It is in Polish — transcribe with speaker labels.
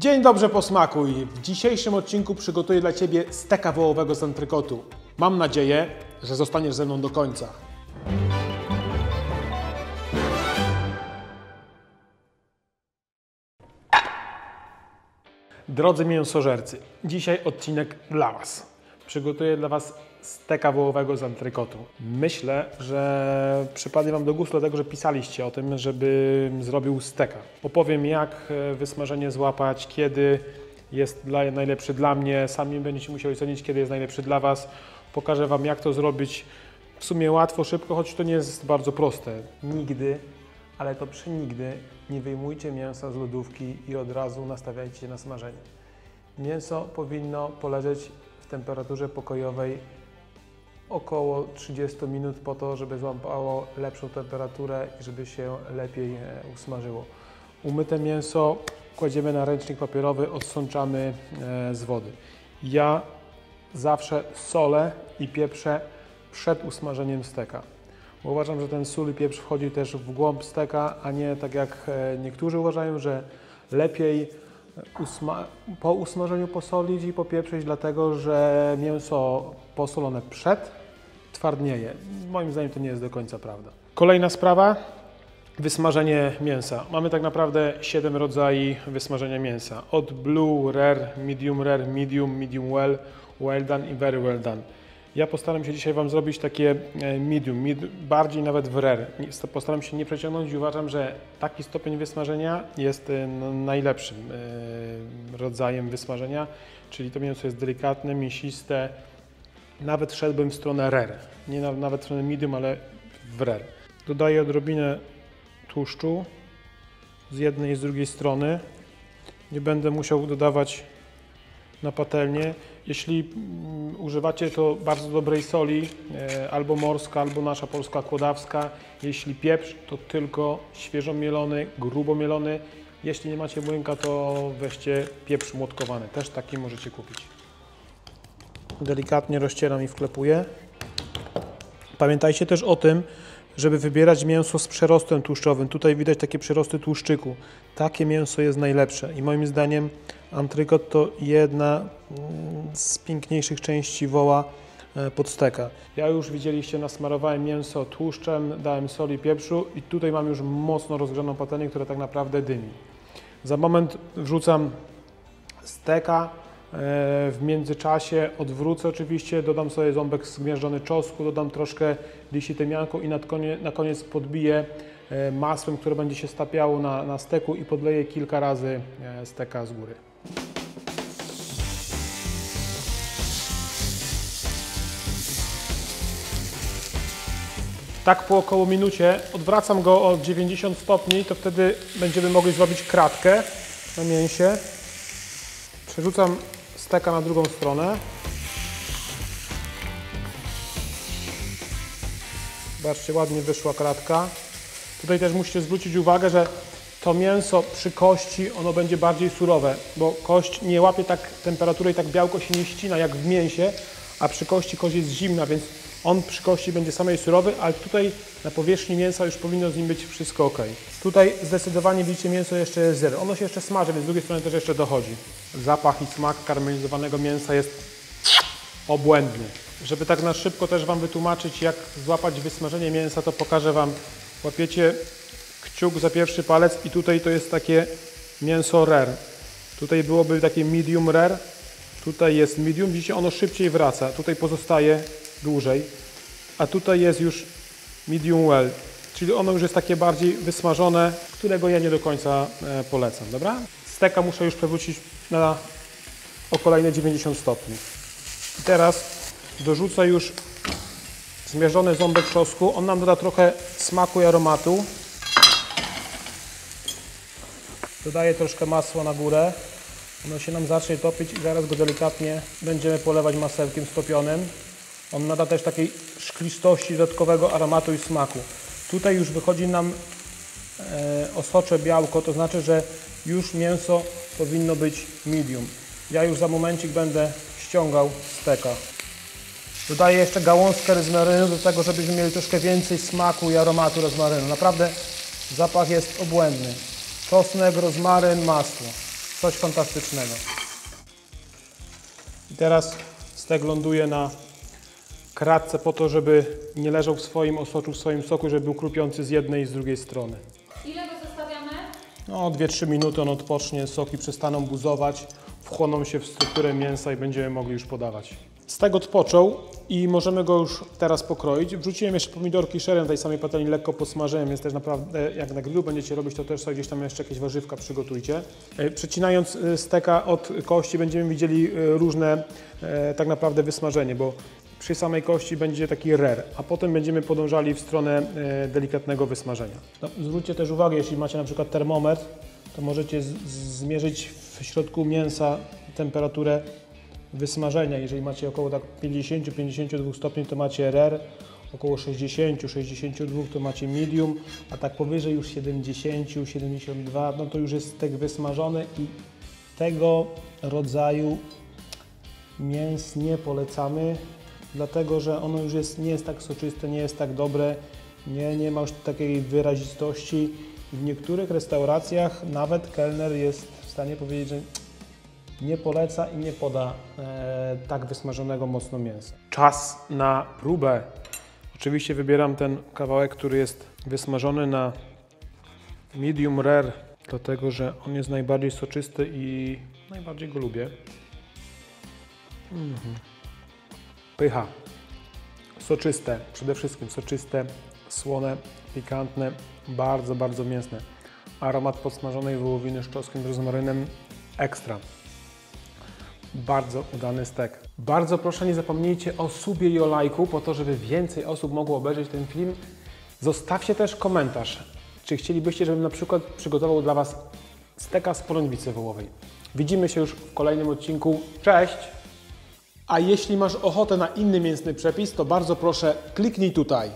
Speaker 1: Dzień dobry posmakuj! W dzisiejszym odcinku przygotuję dla Ciebie steka wołowego z antrykotu. Mam nadzieję, że zostaniesz ze mną do końca. Drodzy mięsożercy, dzisiaj odcinek dla Was. Przygotuję dla Was steka wołowego z antrykotu. Myślę, że przypadnie Wam do gustu, dlatego że pisaliście o tym, żebym zrobił steka. Opowiem, jak e, wysmażenie złapać, kiedy jest dla, najlepszy dla mnie. Sami będziecie musieli ocenić, kiedy jest najlepszy dla Was. Pokażę Wam, jak to zrobić w sumie łatwo, szybko, choć to nie jest bardzo proste. Nigdy, ale to przenigdy nie wyjmujcie mięsa z lodówki i od razu nastawiajcie się na smażenie. Mięso powinno poleżeć temperaturze pokojowej około 30 minut po to, żeby złapało lepszą temperaturę i żeby się lepiej e, usmażyło. Umyte mięso kładziemy na ręcznik papierowy, odsączamy e, z wody. Ja zawsze solę i pieprzę przed usmażeniem steka. Uważam, że ten sól i pieprz wchodzi też w głąb steka, a nie tak jak e, niektórzy uważają, że lepiej usma po usmażeniu posolić i popieprzyć, dlatego że mięso posolone przed twardnieje. Moim zdaniem to nie jest do końca prawda. Kolejna sprawa, wysmażenie mięsa. Mamy tak naprawdę 7 rodzajów wysmażenia mięsa. Od blue, rare, medium rare, medium, medium well, well done i very well done. Ja postaram się dzisiaj Wam zrobić takie e, medium, bardziej nawet w rare. Postaram się nie przeciągnąć i uważam, że taki stopień wysmażenia jest e, najlepszym e, rodzajem wysmażenia, czyli to mięso jest delikatne, mięsiste, nawet szedłbym w stronę rare. Nie nawet w stronę medium, ale w rare. Dodaję odrobinę tłuszczu z jednej i z drugiej strony. Nie będę musiał dodawać na patelnię. Jeśli mm, używacie to bardzo dobrej soli, e, albo morska, albo nasza polska kłodawska. Jeśli pieprz, to tylko świeżo mielony, grubo mielony. Jeśli nie macie młynka, to weźcie pieprz młotkowany. Też taki możecie kupić. Delikatnie rozcieram i wklepuję. Pamiętajcie też o tym, żeby wybierać mięso z przerostem tłuszczowym. Tutaj widać takie przerosty tłuszczyku. Takie mięso jest najlepsze i moim zdaniem antrykot to jedna mm, z piękniejszych części woła e, pod steka. Ja już widzieliście, nasmarowałem mięso tłuszczem, dałem soli, pieprzu i tutaj mam już mocno rozgrzaną patelnię, która tak naprawdę dymi. Za moment wrzucam steka, E, w międzyczasie odwrócę oczywiście, dodam sobie ząbek zgmiażdżony czosnku, dodam troszkę liści tymianku i na koniec, podbiję e, masłem, które będzie się stapiało na, na steku i podleję kilka razy steka z góry. Tak po około minucie odwracam go o 90 stopni, to wtedy będziemy mogli zrobić kratkę na mięsie. Przerzucam steka na drugą stronę. Zobaczcie, ładnie wyszła kratka. Tutaj też musicie zwrócić uwagę, że to mięso przy kości, ono będzie bardziej surowe, bo kość nie łapie tak temperatury i tak białko się nie ścina jak w mięsie, a przy kości kość jest zimna, więc on przy kości będzie samej surowy, ale tutaj na powierzchni mięsa już powinno z nim być wszystko ok. Tutaj zdecydowanie widzicie mięso jeszcze jest zero. Ono się jeszcze smaży, więc z drugiej strony też jeszcze dochodzi. Zapach i smak karmelizowanego mięsa jest obłędny. Żeby tak na szybko też Wam wytłumaczyć, jak złapać wysmażenie mięsa, to pokażę Wam. Łapiecie kciuk za pierwszy palec i tutaj to jest takie mięso rare. Tutaj byłoby takie medium rare, tutaj jest medium, widzicie, ono szybciej wraca. Tutaj pozostaje dłużej, a tutaj jest już medium well, czyli ono już jest takie bardziej wysmażone, którego ja nie do końca e, polecam, dobra? Steka muszę już przewrócić na o kolejne 90 stopni. I teraz dorzucę już zmierzony ząbek czosnku. On nam doda trochę smaku i aromatu. Dodaję troszkę masła na górę. Ono się nam zacznie topić i zaraz go delikatnie będziemy polewać masełkiem stopionym. On nada też takiej szklistości, dodatkowego aromatu i smaku. Tutaj już wychodzi nam e, osocze białko, to znaczy, że już mięso powinno być medium. Ja już za momencik będę ściągał steka. Dodaję jeszcze gałązkę rozmarynu do tego, żebyśmy mieli troszkę więcej smaku i aromatu rozmarynu. Naprawdę zapach jest obłędny. Czosnek, rozmaryn, masło. Coś fantastycznego. I teraz stek ląduje na kratce po to, żeby nie leżał w swoim osoczu, w swoim soku, żeby był krupiący z jednej i z drugiej strony.
Speaker 2: Ile go zostawiamy?
Speaker 1: No, 2-3 minuty on odpocznie, soki przestaną buzować, wchłoną się w strukturę mięsa i będziemy mogli już podawać. Stek odpoczął i możemy go już teraz pokroić. Wrzuciłem jeszcze pomidorki szerem tej samej patelni, lekko posmażyłem, jest też naprawdę, jak na grillu będziecie robić, to też sobie gdzieś tam jeszcze jakieś warzywka przygotujcie. E, Przecinając e, steka od kości będziemy widzieli e, różne e, tak naprawdę wysmażenie, bo przy samej kości będzie taki rer, a potem będziemy podążali w stronę e, delikatnego wysmażenia. No, zwróćcie też uwagę, jeśli macie na przykład termometr, to możecie zmierzyć w środku mięsa temperaturę wysmażenia. Jeżeli macie około tak 50-52 stopni, to macie rare, około 60-62 to macie medium, a tak powyżej już 70-72, no to już jest stek wysmażony i tego rodzaju mięs nie polecamy, dlatego że ono już jest, nie jest tak soczyste, nie jest tak dobre, nie, nie ma już takiej wyrazistości. W niektórych restauracjach nawet kelner jest w stanie powiedzieć, że nie poleca i nie poda e, tak wysmażonego mocno mięsa. Czas na próbę. Oczywiście wybieram ten kawałek, który jest wysmażony na medium rare, dlatego że on jest najbardziej soczysty i najbardziej go lubię. Mhm. Pycha. Soczyste, przede wszystkim soczyste, słone, pikantne, bardzo, bardzo mięsne. Aromat podsmażonej wołowiny z czosnkiem, rozmarynem ekstra. Bardzo udany stek. Bardzo proszę nie zapomnijcie o subie i o lajku, po to, żeby więcej osób mogło obejrzeć ten film. Zostawcie też komentarz, czy chcielibyście, żebym na przykład przygotował dla Was steka z polędwicy wołowej. Widzimy się już w kolejnym odcinku. Cześć! A jeśli masz ochotę na inny mięsny przepis, to bardzo proszę kliknij tutaj.